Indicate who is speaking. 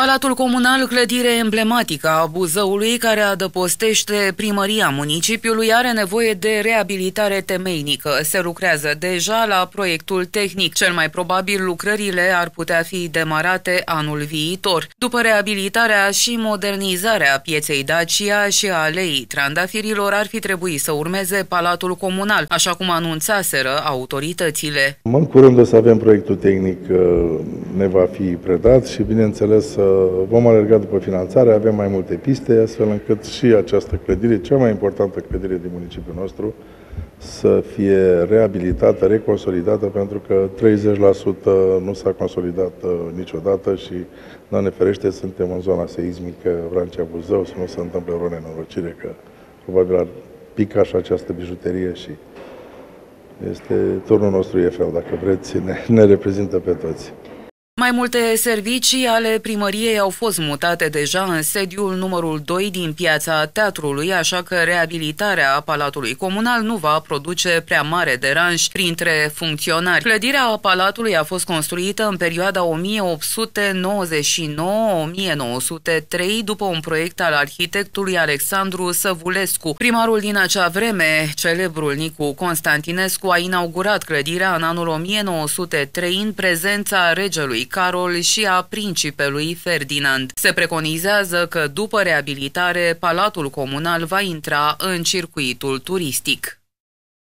Speaker 1: Palatul Comunal, clădire emblematică a Buzăului, care adăpostește primăria municipiului, are nevoie de reabilitare temeinică. Se lucrează deja la proiectul tehnic. Cel mai probabil lucrările ar putea fi demarate anul viitor. După reabilitarea și modernizarea pieței Dacia și a aleii trandafirilor, ar fi trebuit să urmeze Palatul Comunal, așa cum anunțaseră autoritățile.
Speaker 2: În curând o să avem proiectul tehnic, uh, ne va fi predat și, bineînțeles, vom alerga după finanțare, avem mai multe piste, astfel încât și această clădire, cea mai importantă clădire din municipiul nostru, să fie reabilitată, reconsolidată, pentru că 30% nu s-a consolidat uh, niciodată și, Doamne ferește, suntem în zona seismică Vrancea Buzău, să nu se întâmple vreo nenorocire, că probabil ar pica și această bijuterie și este turnul nostru Eiffel, dacă vreți, ne, ne reprezintă pe toți.
Speaker 1: Mai multe servicii ale primăriei au fost mutate deja în sediul numărul 2 din piața teatrului, așa că reabilitarea Palatului Comunal nu va produce prea mare deranj printre funcționari. Clădirea Palatului a fost construită în perioada 1899-1903 după un proiect al arhitectului Alexandru Săvulescu. Primarul din acea vreme, celebrul Nicu Constantinescu, a inaugurat clădirea în anul 1903 în prezența regelui Carol și a principelui Ferdinand. Se preconizează că după reabilitare, Palatul Comunal va intra în circuitul turistic.